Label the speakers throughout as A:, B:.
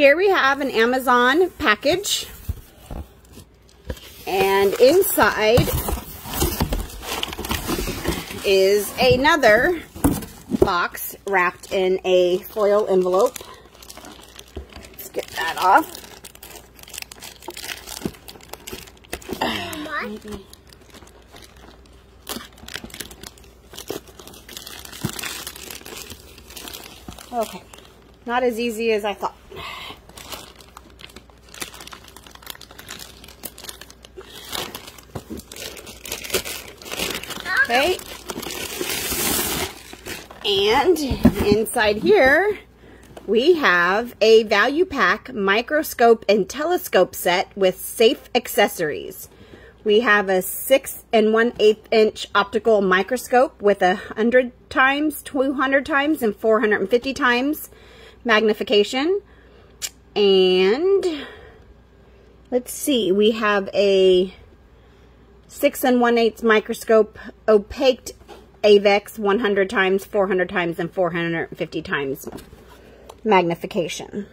A: Here we have an Amazon package. And inside is another box wrapped in a foil envelope. Let's get that off. Okay, not as easy as I thought. Okay. And inside here, we have a value pack microscope and telescope set with safe accessories. We have a six and one eighth inch optical microscope with a hundred times, 200 times, and 450 times magnification. And let's see, we have a six and one eighth microscope opaque Avex 100 times, 400 times, and 450 times magnification.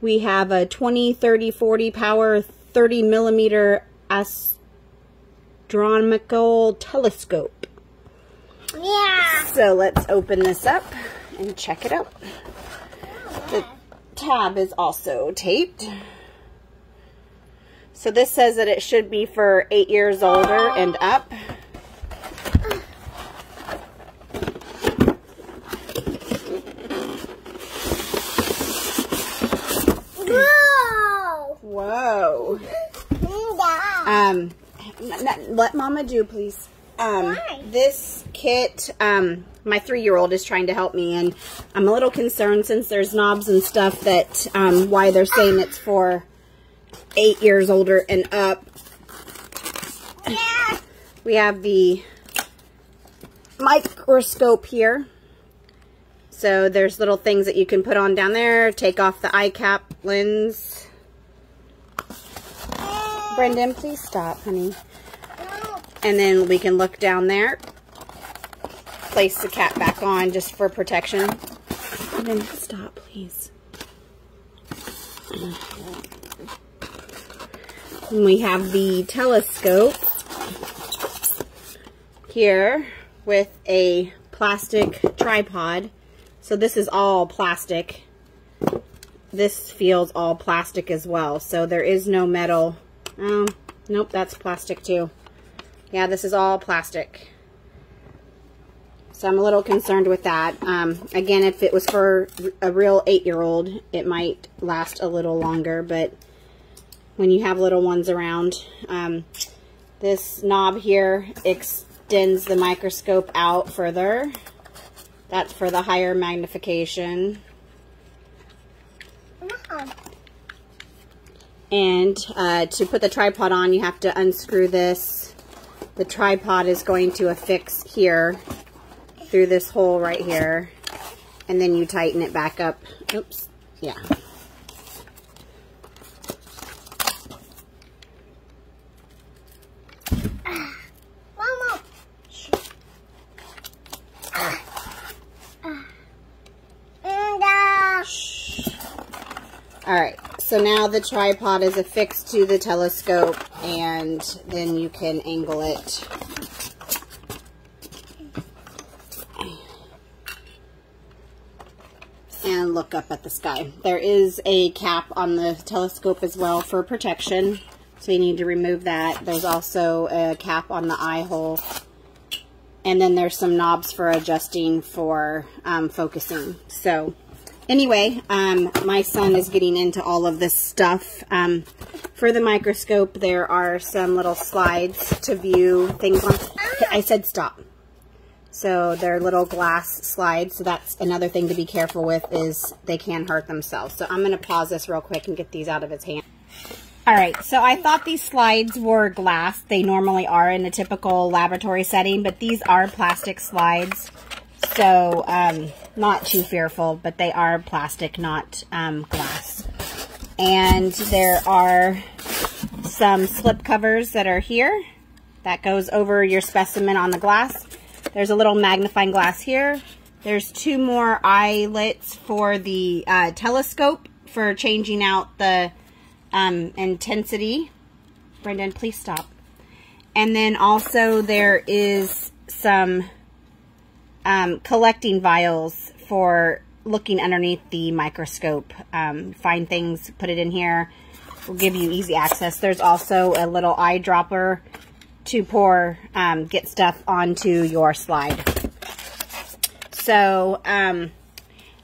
A: We have a 20, 30, 40 power 30 millimeter astronomical telescope.
B: Yeah.
A: So let's open this up and check it out. The tab is also taped. So this says that it should be for eight years older and up.
B: Whoa.
A: Whoa. Um, let Mama do, please. Um, this kit, um, my three-year-old is trying to help me, and I'm a little concerned since there's knobs and stuff that, um, why they're saying it's for eight years older and up.
B: Yeah.
A: We have the microscope here. So there's little things that you can put on down there. Take off the eye cap lens. Brendan, please stop, honey. And then we can look down there. Place the cap back on just for protection. Brendan, stop, please. And we have the telescope here with a plastic tripod. So this is all plastic. This feels all plastic as well. So there is no metal. Um, nope, that's plastic too. Yeah, this is all plastic. So I'm a little concerned with that. Um, again, if it was for a real eight-year-old, it might last a little longer, but when you have little ones around, um, this knob here extends the microscope out further. That's for the higher magnification. And uh, to put the tripod on, you have to unscrew this. The tripod is going to affix here through this hole right here. And then you tighten it back up. Oops. Yeah.
B: Uh,
A: Alright, so now the tripod is affixed to the telescope and then you can angle it. And look up at the sky. There is a cap on the telescope as well for protection, so you need to remove that. There's also a cap on the eye hole. And then there's some knobs for adjusting for um, focusing. So anyway, um, my son is getting into all of this stuff. Um, for the microscope, there are some little slides to view things on. I said stop. So they're little glass slides. So that's another thing to be careful with is they can hurt themselves. So I'm going to pause this real quick and get these out of his hand. All right, so I thought these slides were glass. They normally are in a typical laboratory setting, but these are plastic slides. So, um, not too fearful, but they are plastic, not um, glass. And there are some slip covers that are here. That goes over your specimen on the glass. There's a little magnifying glass here. There's two more eyelets for the uh, telescope for changing out the um, intensity. Brendan, please stop. And then also there is some um, collecting vials for looking underneath the microscope. Um, find things, put it in here. We'll give you easy access. There's also a little eyedropper to pour, um, get stuff onto your slide. So, um,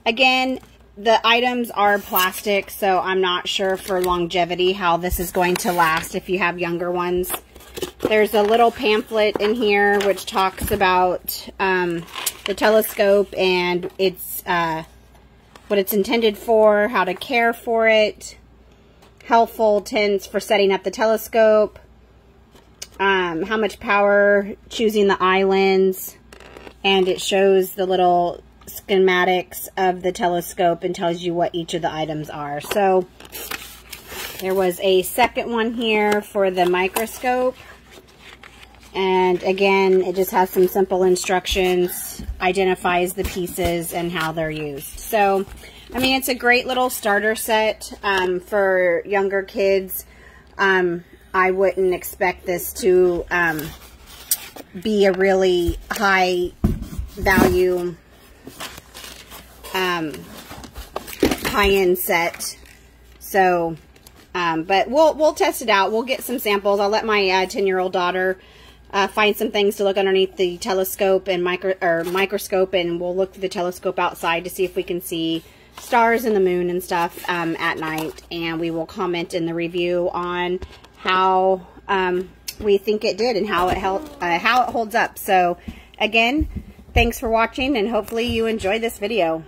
A: again, the items are plastic, so I'm not sure for longevity how this is going to last if you have younger ones. There's a little pamphlet in here which talks about um, the telescope and its uh, what it's intended for, how to care for it, helpful tints for setting up the telescope, um, how much power, choosing the lens, and it shows the little schematics of the telescope and tells you what each of the items are. So there was a second one here for the microscope. And again, it just has some simple instructions, identifies the pieces and how they're used. So, I mean, it's a great little starter set um, for younger kids. Um, I wouldn't expect this to um, be a really high value, um, high-end set. So, um, but we'll, we'll test it out. We'll get some samples. I'll let my 10-year-old uh, daughter uh, find some things to look underneath the telescope and micro or microscope, and we'll look through the telescope outside to see if we can see stars and the moon and stuff um, at night. And we will comment in the review on how um, we think it did and how it uh, how it holds up. So again, thanks for watching, and hopefully you enjoyed this video.